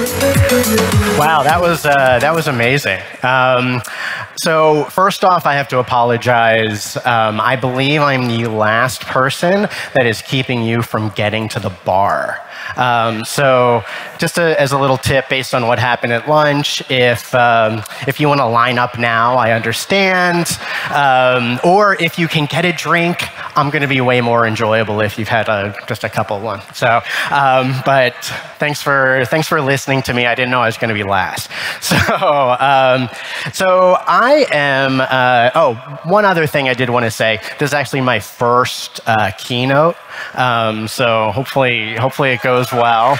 Wow, that was uh, that was amazing. Um, so first off, I have to apologize. Um, I believe I'm the last person that is keeping you from getting to the bar. Um, so just a, as a little tip based on what happened at lunch, if, um, if you want to line up now, I understand. Um, or if you can get a drink, I'm going to be way more enjoyable if you've had a, just a couple one. So, um, but thanks for, thanks for listening to me. I didn't know I was going to be last. So, um, so I am, uh, oh, one other thing I did want to say. This is actually my first uh, keynote. Um, so hopefully, hopefully it goes well.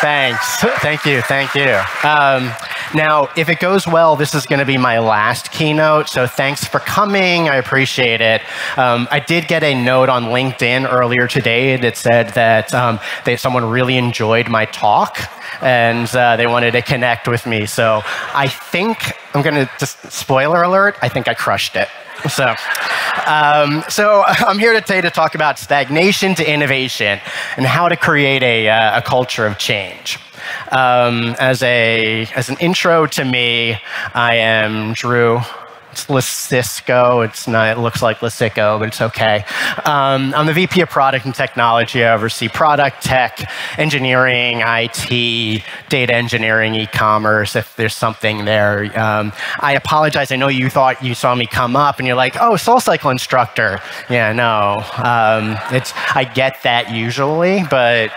Thanks. Thank you. Thank you. Um, now, if it goes well, this is going to be my last keynote. So thanks for coming. I appreciate it. Um, I did get a note on LinkedIn earlier today that said that um, someone really enjoyed my talk and uh, they wanted to connect with me. So I think I'm going to just spoiler alert. I think I crushed it. So, um, so I'm here today to talk about stagnation to innovation and how to create a, uh, a culture of change. Um, as, a, as an intro to me, I am Drew it's Lasisco. It's not, it looks like Lasico, but it's okay. Um, I'm the VP of Product and Technology. I oversee product, tech, engineering, IT, data engineering, e-commerce, if there's something there. Um, I apologize. I know you thought you saw me come up and you're like, oh, SoulCycle instructor. Yeah, no. Um, it's, I get that usually, but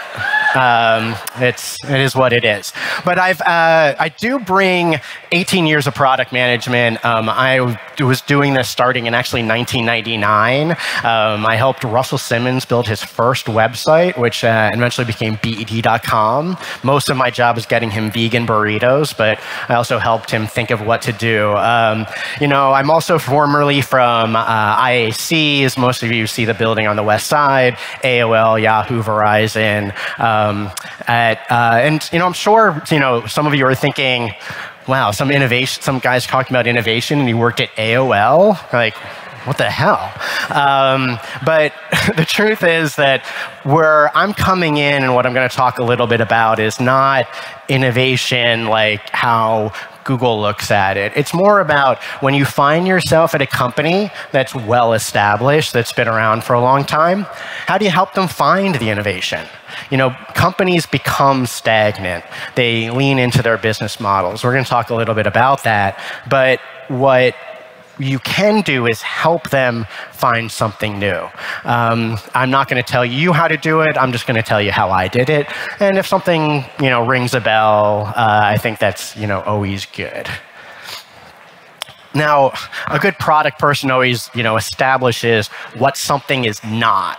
um, it's, it is what it is. But I've, uh, I do bring 18 years of product management. Um, I was doing this starting in actually 1999. Um, I helped Russell Simmons build his first website, which uh, eventually became BET.com. Most of my job was getting him vegan burritos, but I also helped him think of what to do. Um, you know, I'm also formerly from uh, IAC, as most of you see the building on the west side, AOL, Yahoo, Verizon. Um, at, uh, and, you know, I'm sure, you know, some of you are thinking, wow, some innovation, some guys talking about innovation and he worked at AOL. Like, what the hell? Um, but the truth is that where I'm coming in and what I'm going to talk a little bit about is not innovation like how Google looks at it. It's more about when you find yourself at a company that's well established, that's been around for a long time, how do you help them find the innovation? You know, companies become stagnant. They lean into their business models. We're going to talk a little bit about that. But what you can do is help them find something new. Um, I'm not going to tell you how to do it. I'm just going to tell you how I did it. And if something you know rings a bell, uh, I think that's you know always good. Now, a good product person always, you know, establishes what something is not.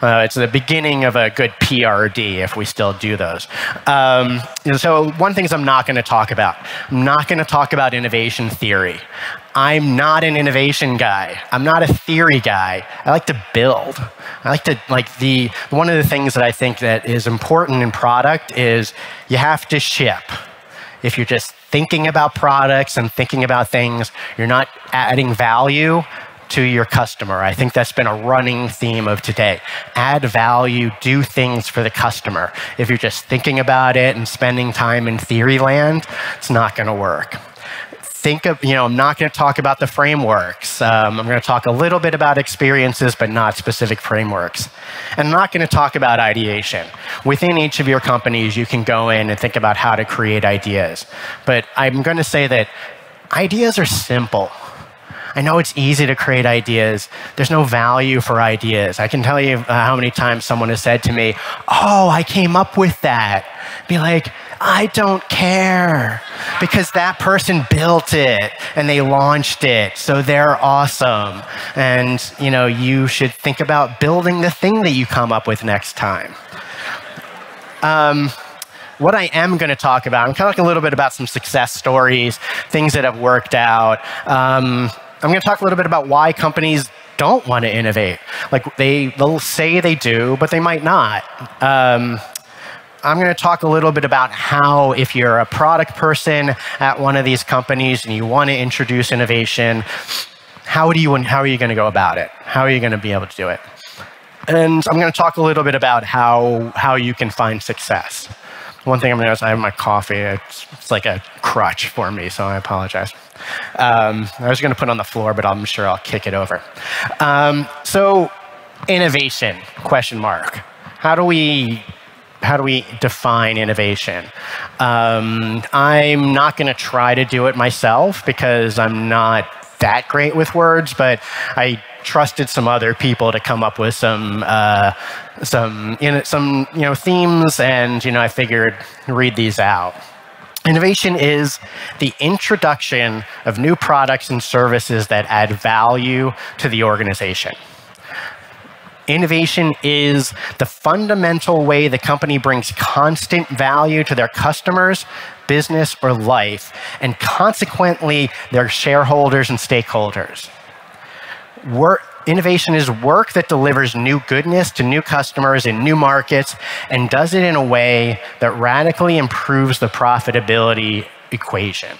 Uh, it's the beginning of a good PRD if we still do those. Um, so one thing is I'm not going to talk about. I'm not going to talk about innovation theory. I'm not an innovation guy. I'm not a theory guy. I like to build. I like to like the one of the things that I think that is important in product is you have to ship. If you're just thinking about products and thinking about things, you're not adding value to your customer. I think that's been a running theme of today. Add value, do things for the customer. If you're just thinking about it and spending time in theory land, it's not going to work think of, you know, I'm not going to talk about the frameworks. Um, I'm going to talk a little bit about experiences, but not specific frameworks. And I'm not going to talk about ideation. Within each of your companies, you can go in and think about how to create ideas. But I'm going to say that ideas are simple. I know it's easy to create ideas. There's no value for ideas. I can tell you uh, how many times someone has said to me, Oh, I came up with that. Be like, I don't care because that person built it and they launched it, so they're awesome. And you know, you should think about building the thing that you come up with next time. Um, what I am going to talk about, I'm going to talk a little bit about some success stories, things that have worked out. Um, I'm going to talk a little bit about why companies don't want to innovate. Like they, they'll say they do, but they might not. Um, I'm going to talk a little bit about how, if you're a product person at one of these companies and you want to introduce innovation, how, do you, how are you going to go about it? How are you going to be able to do it? And I'm going to talk a little bit about how, how you can find success. one thing I'm going to notice, I have my coffee. It's, it's, like a crutch for me, so I apologize. Um, I was going to put on the floor, but I'm sure I'll kick it over. Um, so, innovation? Question mark. How do we how do we define innovation? Um, I'm not going to try to do it myself because I'm not that great with words, but I trusted some other people to come up with some uh, some you know, some you know themes, and you know I figured read these out. Innovation is the introduction of new products and services that add value to the organization. Innovation is the fundamental way the company brings constant value to their customers, business, or life, and consequently their shareholders and stakeholders. Work, innovation is work that delivers new goodness to new customers in new markets and does it in a way that radically improves the profitability equation.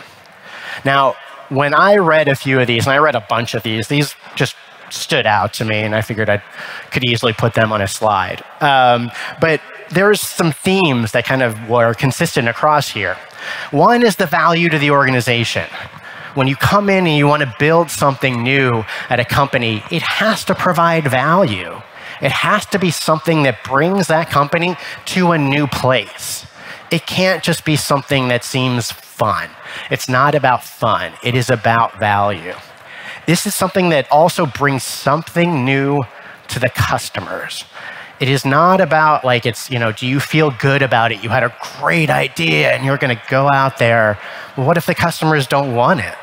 Now, when I read a few of these, and I read a bunch of these, these just stood out to me, and I figured I could easily put them on a slide. Um, but there's some themes that kind of were consistent across here. One is the value to the organization. When you come in and you want to build something new at a company, it has to provide value. It has to be something that brings that company to a new place. It can't just be something that seems fun. It's not about fun, it is about value. This is something that also brings something new to the customers. It is not about like it's, you know, do you feel good about it? You had a great idea and you're going to go out there. Well, what if the customers don't want it?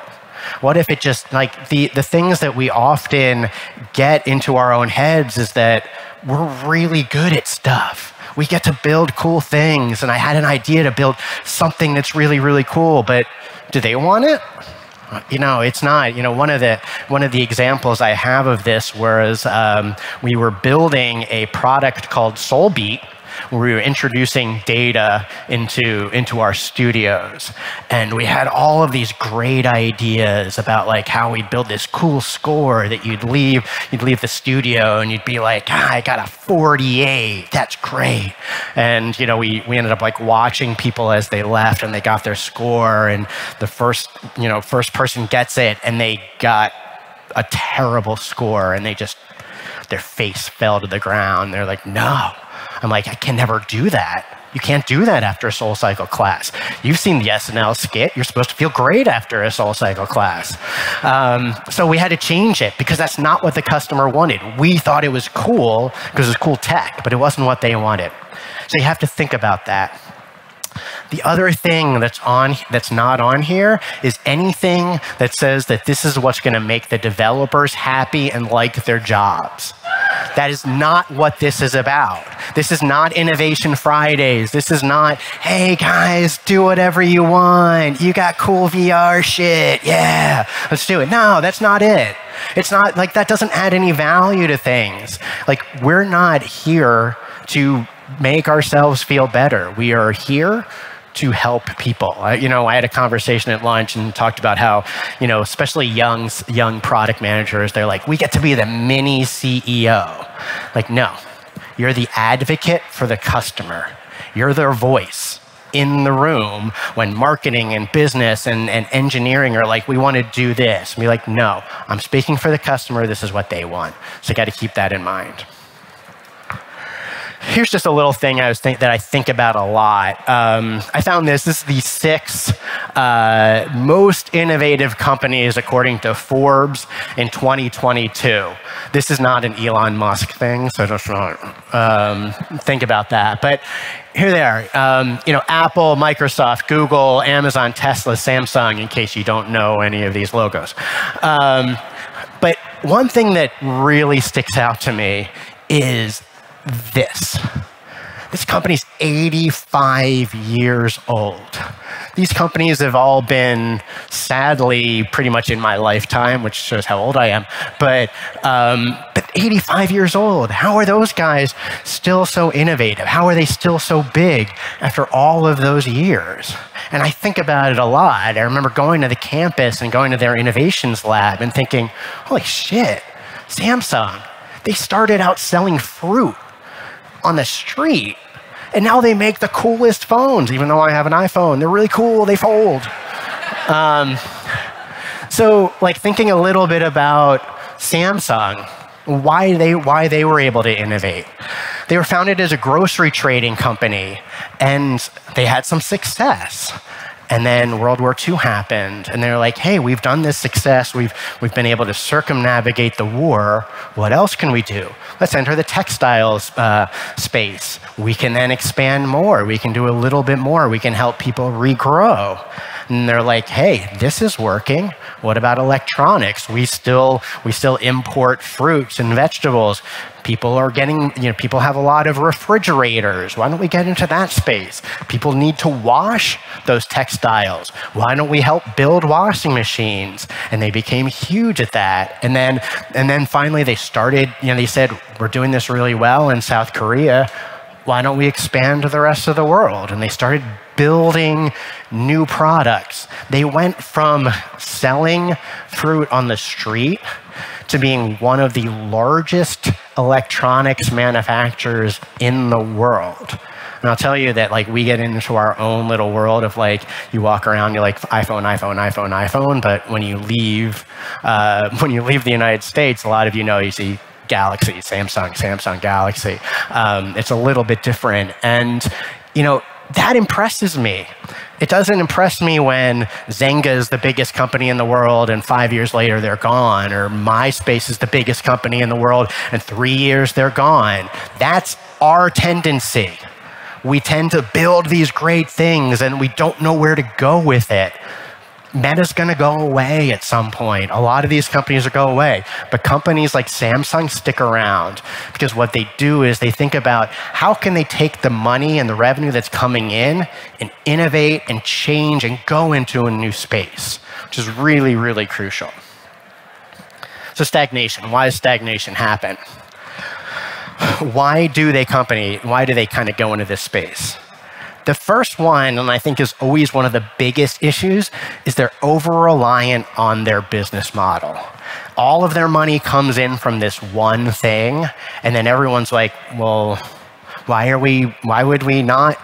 What if it just like the, the things that we often get into our own heads is that we're really good at stuff. We get to build cool things. And I had an idea to build something that's really, really cool, but do they want it? You know, it's not. You know, one of the one of the examples I have of this was um, we were building a product called SoulBeat, we were introducing data into, into our studios. And we had all of these great ideas about like how we'd build this cool score that you'd leave, you'd leave the studio and you'd be like, ah, I got a 48. That's great. And, you know, we, we ended up like watching people as they left and they got their score and the first, you know, first person gets it and they got a terrible score and they just their face fell to the ground. They're like, no, I'm like, I can never do that. You can't do that after a SoulCycle class. You've seen the SNL skit. You're supposed to feel great after a SoulCycle class. Um, so we had to change it because that's not what the customer wanted. We thought it was cool because it was cool tech, but it wasn't what they wanted. So you have to think about that. The other thing that's on that's not on here is anything that says that this is what's going to make the developers happy and like their jobs. That is not what this is about. This is not Innovation Fridays. This is not, hey guys, do whatever you want. You got cool VR shit. Yeah, let's do it. No, that's not it. It's not like that doesn't add any value to things. Like, we're not here to make ourselves feel better. We are here to help people. I, you know, I had a conversation at lunch and talked about how, you know, especially young young product managers, they're like, we get to be the mini CEO. Like, no, you're the advocate for the customer. You're their voice in the room when marketing and business and, and engineering are like, we want to do this. And be like, no, I'm speaking for the customer. This is what they want. So you got to keep that in mind here's just a little thing I was think, that I think about a lot. Um, I found this. This is the six uh, most innovative companies according to Forbes in 2022. This is not an Elon Musk thing, so just um, think about that. But here they are. Um, you know, Apple, Microsoft, Google, Amazon, Tesla, Samsung. In case you don't know any of these logos. Um, but one thing that really sticks out to me is this. This company's 85 years old. These companies have all been, sadly, pretty much in my lifetime, which shows how old I am, but, um, but 85 years old. How are those guys still so innovative? How are they still so big after all of those years? And I think about it a lot. I remember going to the campus and going to their innovations lab and thinking, holy shit, Samsung, they started out selling fruit on the street. And now they make the coolest phones, even though I have an iPhone. They're really cool, they fold. Um, so, like thinking a little bit about Samsung, why they, why they were able to innovate. They were founded as a grocery trading company and they had some success. And then World War II happened, and they're like, hey, we've done this success. We've, we've been able to circumnavigate the war. What else can we do? Let's enter the textiles uh, space. We can then expand more. We can do a little bit more. We can help people regrow. And they're like, hey, this is working. What about electronics? We still, we still import fruits and vegetables. People are getting, you know, people have a lot of refrigerators. Why don't we get into that space? People need to wash those textiles. Why don't we help build washing machines? And they became huge at that. And then, and then finally they started, you know, they said, we're doing this really well in South Korea why don't we expand to the rest of the world? And they started building new products. They went from selling fruit on the street to being one of the largest electronics manufacturers in the world. And I'll tell you that like we get into our own little world of like you walk around, you're like iPhone, iPhone, iPhone, iPhone. But when you leave, uh, when you leave the United States, a lot of you know you see Galaxy, Samsung, Samsung Galaxy. Um, it's a little bit different. And, you know, that impresses me. It doesn't impress me when Zynga is the biggest company in the world and five years later they're gone, or MySpace is the biggest company in the world and three years they're gone. That's our tendency. We tend to build these great things and we don't know where to go with it. Meta's going to go away at some point. A lot of these companies will go away. But companies like Samsung stick around because what they do is they think about how can they take the money and the revenue that's coming in and innovate and change and go into a new space, which is really, really crucial. So stagnation, why does stagnation happen? Why do they company, why do they kind of go into this space? The first one, and I think is always one of the biggest issues, is they're over reliant on their business model. All of their money comes in from this one thing, and then everyone's like, well, why are we, why would we not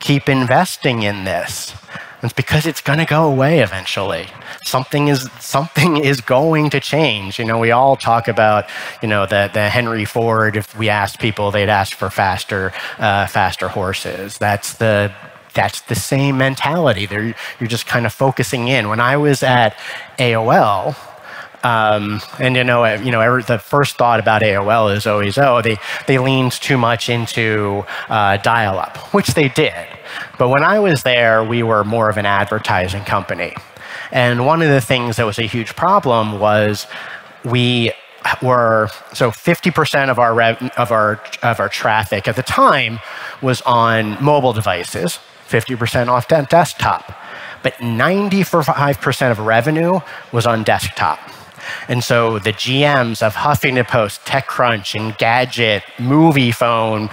keep investing in this? It's because it's going to go away eventually. Something is something is going to change. You know, we all talk about you know the the Henry Ford. If we asked people, they'd ask for faster uh, faster horses. That's the that's the same mentality. They're, you're just kind of focusing in. When I was at AOL, um, and you know, you know, every, the first thought about AOL is always, oh, they they leaned too much into uh, dial-up, which they did. But when I was there, we were more of an advertising company. And one of the things that was a huge problem was we were so 50% of our rev, of our of our traffic at the time was on mobile devices, 50% off desktop, but 95% of revenue was on desktop. And so the GMs of Huffington Post, TechCrunch, Engadget, Moviefone,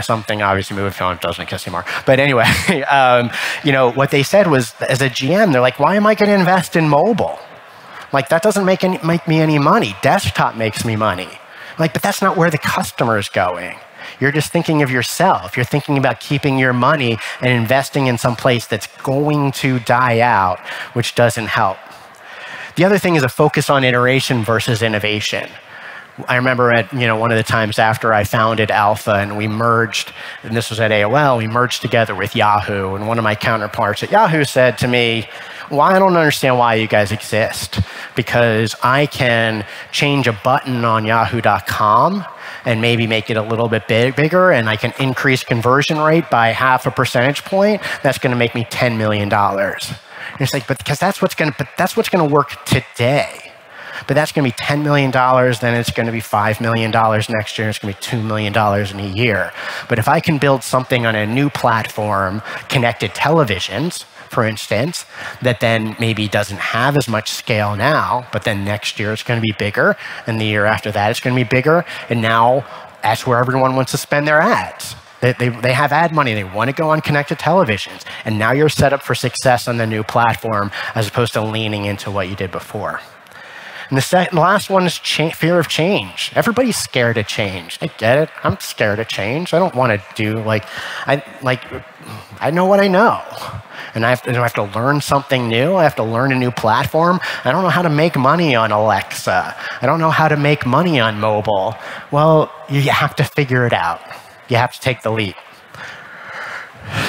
something obviously Moviefone doesn't exist anymore. But anyway, um, you know, what they said was as a GM, they're like, why am I going to invest in mobile? Like that doesn't make, any, make me any money. Desktop makes me money. Like, but that's not where the customer is going. You're just thinking of yourself. You're thinking about keeping your money and investing in some place that's going to die out, which doesn't help. The other thing is a focus on iteration versus innovation. I remember at you know one of the times after I founded Alpha and we merged, and this was at AOL, we merged together with Yahoo, and one of my counterparts at Yahoo said to me, "Well, I don't understand why you guys exist because I can change a button on Yahoo.com." And maybe make it a little bit big, bigger, and I can increase conversion rate by half a percentage point. That's going to make me $10 million. And it's like, but because that's what's going to, but that's what's going to work today but that's going to be $10 million, then it's going to be $5 million next year, it's going to be $2 million in a year. But if I can build something on a new platform, connected televisions, for instance, that then maybe doesn't have as much scale now, but then next year it's going to be bigger, and the year after that it's going to be bigger, and now that's where everyone wants to spend their ads. They, they, they, have ad money. They want to go on connected televisions. And now you're set up for success on the new platform as opposed to leaning into what you did before. And the, second, last one is fear of change. Everybody's scared of change. I get it. I'm scared of change. I don't want to do like, I like, I know what I know. And I have, to, I have to learn something new. I have to learn a new platform. I don't know how to make money on Alexa. I don't know how to make money on mobile. Well, you have to figure it out. You have to take the leap.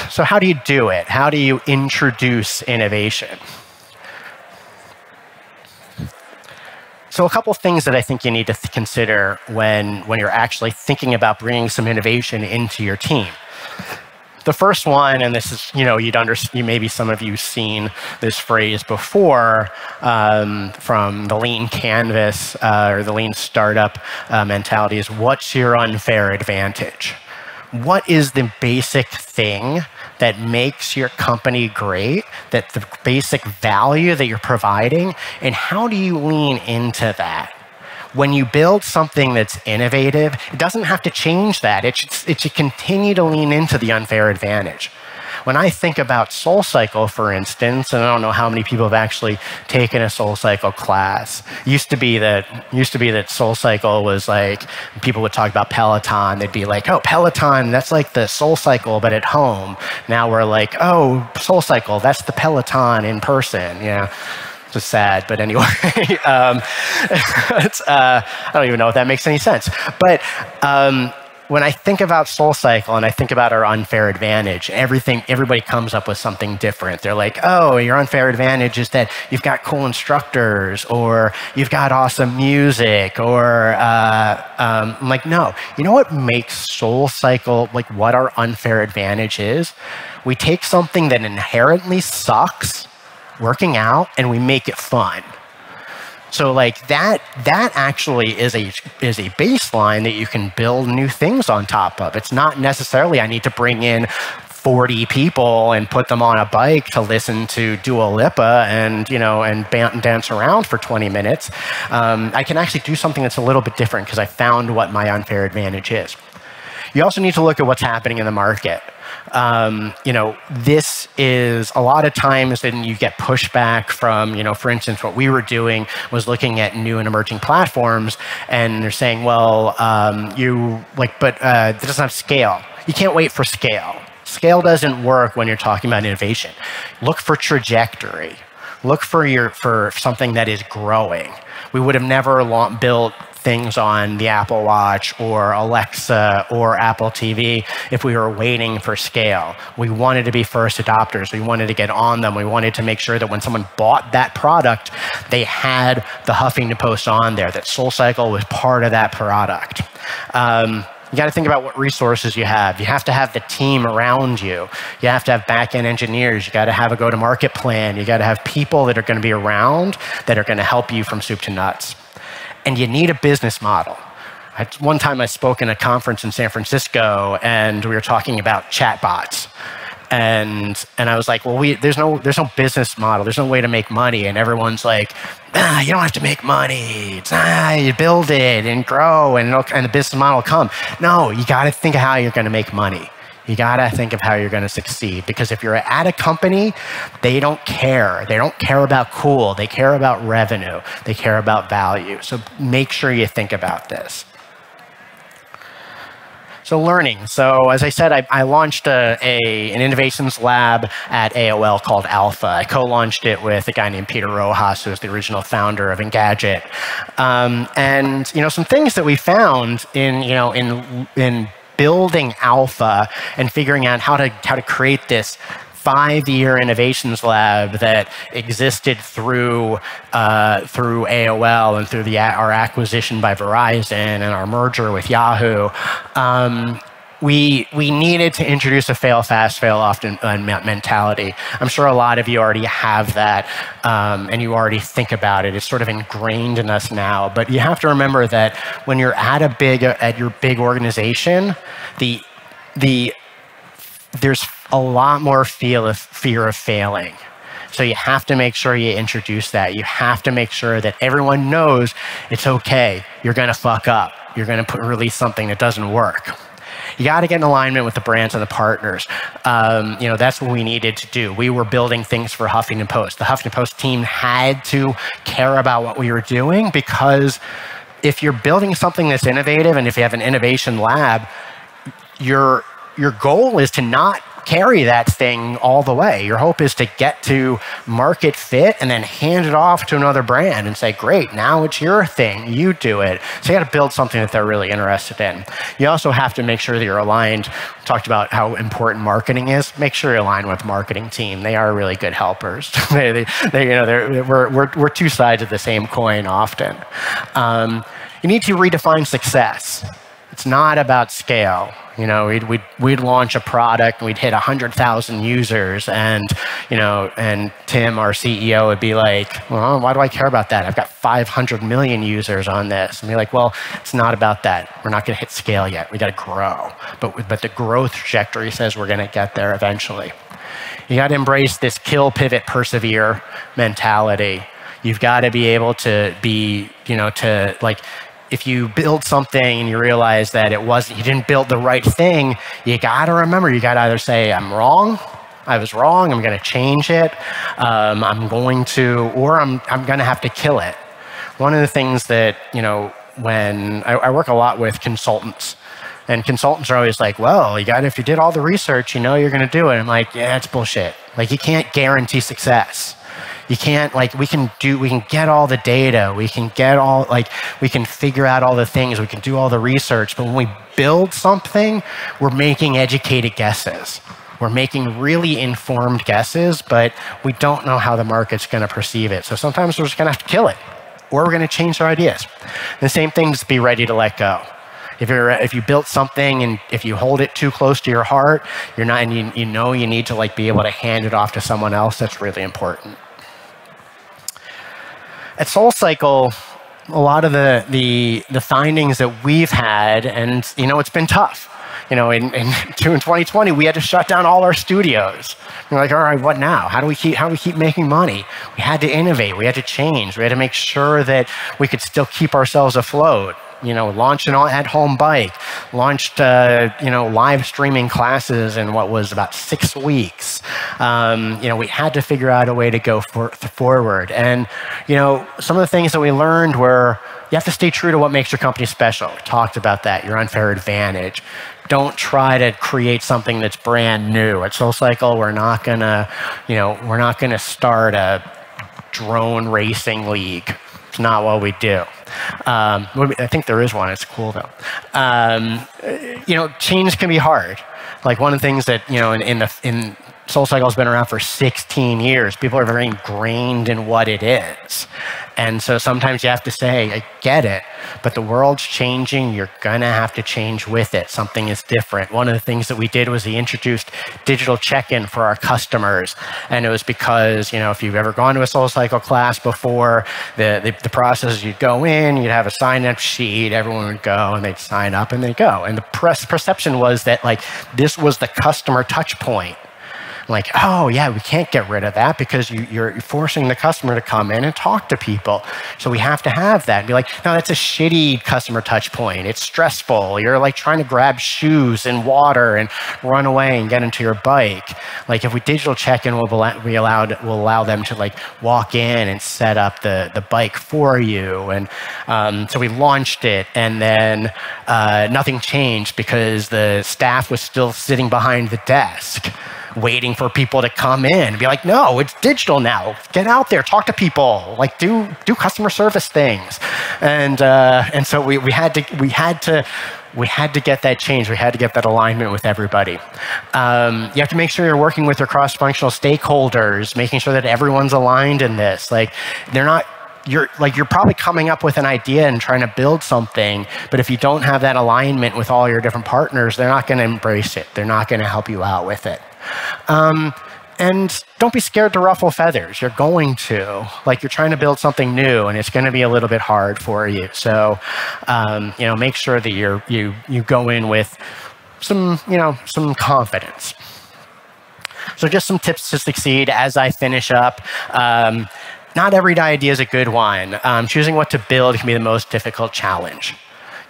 So, how do you do it? How do you introduce innovation? So, a couple things that I think you need to consider when, when you're actually thinking about bringing some innovation into your team. The first one, and this is, you know, you'd understand, maybe some of you seen this phrase before um, from the lean canvas uh, or the lean startup uh, mentality is what's your unfair advantage? What is the basic thing that makes your company great, that the basic value that you're providing, and how do you lean into that? When you build something that's innovative, it doesn't have to change that. It should, it should continue to lean into the unfair advantage. When I think about SoulCycle, for instance, and I don't know how many people have actually taken a SoulCycle class. Used to be that used to be that SoulCycle was like people would talk about Peloton. They'd be like, "Oh, Peloton, that's like the SoulCycle, but at home." Now we're like, "Oh, SoulCycle, that's the Peloton in person." Yeah just sad, but anyway, um, uh, I don't even know if that makes any sense. But um, when I think about SoulCycle and I think about our unfair advantage, everything, everybody comes up with something different. They're like, oh, your unfair advantage is that you've got cool instructors or you've got awesome music or uh, um, I'm like, no. You know what makes SoulCycle, like what our unfair advantage is? We take something that inherently sucks, working out, and we make it fun. So like that that actually is a is a baseline that you can build new things on top of. It's not necessarily I need to bring in 40 people and put them on a bike to listen to Dua Lipa and you know and dance around for 20 minutes. Um, I can actually do something that's a little bit different because I found what my unfair advantage is. You also need to look at what's happening in the market um, you know, this is a lot of times then you get pushback from, you know, for instance, what we were doing was looking at new and emerging platforms, and they're saying, well, um, you like, but uh, it doesn't have scale. You can't wait for scale. Scale doesn't work when you're talking about innovation. Look for trajectory. Look for your for something that is growing. We would have never built things on the Apple Watch or Alexa or Apple TV if we were waiting for scale. We wanted to be first adopters. We wanted to get on them. We wanted to make sure that when someone bought that product, they had the Huffington Post on there, that SoulCycle was part of that product. Um, you got to think about what resources you have. You have to have the team around you. You have to have back end engineers. You got to have a go to market plan. You got to have people that are going to be around that are going to help you from soup to nuts and you need a business model. I, one time I spoke in a conference in San Francisco and we were talking about chatbots. And, and I was like, well, we, there's, no, there's no business model. There's no way to make money. And everyone's like, ah, you don't have to make money. It's, ah, you build it and grow and, and the business model will come. No, you got to think of how you're going to make money. You got to think of how you're to succeed because if you're at a company, they don't care. They don't care about cool. They care about revenue. They care about value. So make sure you think about this. So learning. So as I said, I, I launched a, a, an innovations lab at AOL called Alpha. I co-launched it with a guy named Peter Rojas, who was the original founder of Engadget. Um, and you know, some things that we found in you know in in building Alpha and figuring out how to, how to create this five year innovations lab that existed through, uh, through AOL and through the, our acquisition by Verizon and our merger with Yahoo. Um, we, we needed to introduce a fail fast, fail often mentality. I'm sure a lot of you already have that um, and you already think about it. It's sort of ingrained in us now. But you have to remember that when you're at a big, at your big organization, the, the, there's a lot more feel of fear of failing. So you have to make sure you introduce that. You have to make sure that everyone knows it's okay. You're going to fuck up. You're going to release something that doesn't work. You got to get in alignment with the brands and the partners. Um, you know, that's what we needed to do. We were building things for Huffington Post. The Huffington Post team had to care about what we were doing because if you're building something that's innovative and if you have an innovation lab, your your goal is to not carry that thing all the way. Your hope is to get to market fit and then hand it off to another brand and say, great, now it's your thing. You do it. So you got to build something that they're really interested in. You also have to make sure that you're aligned. We talked about how important marketing is. Make sure you're aligned with marketing team. They are really good helpers. they, they, they, you know, we're, we're, we're two sides of the same coin often. Um, you need to redefine success. It's not about scale. You know, we'd, we'd, we'd launch a product and we'd hit 100,000 users and, you know, and Tim, our CEO, would be like, well, why do I care about that? I've got 500 million users on this. And be like, well, it's not about that. We're not going to hit scale yet. We got to grow. But, but the growth trajectory says we're going to get there eventually. You got to embrace this kill, pivot, persevere mentality. You've got to be able to be, you know, to like if you build something and you realize that it wasn't, you didn't build the right thing, you got to remember, you got to either say, I'm wrong, I was wrong, I'm going to change it, um, I'm going to, or I'm, I'm going to have to kill it. One of the things that, you know, when I, I work a lot with consultants, and consultants are always like, well, you got if you did all the research, you know you're going to do it. I'm like, yeah, it's bullshit. Like, you can't guarantee success. You can't like we can do we can get all the data, we can get all like we can figure out all the things, we can do all the research, but when we build something, we're making educated guesses. We're making really informed guesses, but we don't know how the market's going to perceive it. So sometimes we're just going to have to kill it, or we're going to change our ideas. The same thing is be ready to let go. If, you're, if you built something and if you hold it too close to your heart, you're not, and you, you know you need to like be able to hand it off to someone else, that's really important at SoulCycle, a lot of the, the, the findings that we've had, and you know, it's been tough. You know, in, in, in 2020, we had to shut down all our studios. We're like, all right, what now? How do we keep how do we keep making money? We had to innovate. We had to change. We had to make sure that we could still keep ourselves afloat you know, launched an at-home bike, launched, uh, you know, live streaming classes in what was about six weeks. Um, you know, we had to figure out a way to go for, forward. And, you know, some of the things that we learned were you have to stay true to what makes your company special. We talked about that, your unfair advantage. Don't try to create something that's brand new. At SoulCycle, we're not gonna, you know, we're not gonna start a drone racing league. Not what we do. Um, I think there is one. It's cool though. Um, you know, change can be hard. Like one of the things that you know in, in the in SoulCycle has been around for 16 years. People are very ingrained in what it is. And so sometimes you have to say, I get it, but the world's changing. You're going to have to change with it. Something is different. One of the things that we did was we introduced digital check in for our customers. And it was because, you know, if you've ever gone to a SoulCycle class before, the, the, the process is you'd go in, you'd have a sign up sheet, everyone would go and they'd sign up and they'd go. And the press perception was that, like, this was the customer touch point like, oh, yeah, we can't get rid of that because you, are forcing the customer to come in and talk to people. So we have to have that. And be like, no, that's a shitty customer touch point. It's stressful. You're like trying to grab shoes and water and run away and get into your bike. Like if we digital check in, we'll, we allowed, we'll allow them to like walk in and set up the, the bike for you. And um, so we launched it and then uh, nothing changed because the staff was still sitting behind the desk waiting for people to come in and be like, no, it's digital now. Get out there, talk to people, like do do customer service things. And uh, and so we, we had to we had to we had to get that change. We had to get that alignment with everybody. Um, you have to make sure you're working with your cross-functional stakeholders, making sure that everyone's aligned in this. Like they're not you're like you're probably coming up with an idea and trying to build something but if you don't have that alignment with all your different partners they're not going to embrace it they're not going to help you out with it um, and don't be scared to ruffle feathers. You're going to. Like you're trying to build something new, and it's going to be a little bit hard for you. So, um, you know, make sure that you're you you go in with some you know some confidence. So, just some tips to succeed as I finish up. Um, not every idea is a good one. Um, choosing what to build can be the most difficult challenge.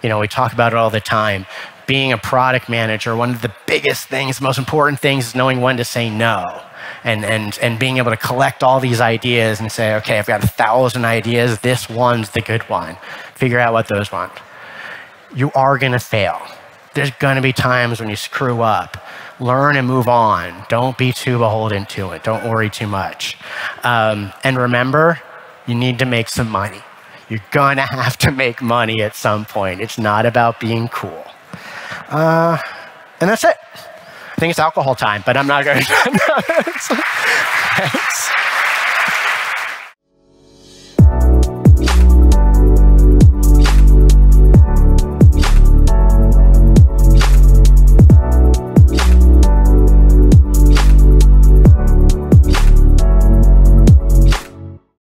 You know, we talk about it all the time being a product manager, one of the biggest things, most important things is knowing when to say no. And, and, and being able to collect all these ideas and say, okay, I've got a thousand ideas, this one's the good one. Figure out what those want. You are going to fail. There's going to be times when you screw up. Learn and move on. Don't be too beholden to it. Don't worry too much. Um, and remember, you need to make some money. You're going to have to make money at some point. It's not about being cool. Uh, and that's it. I think it's alcohol time, but I'm not going to.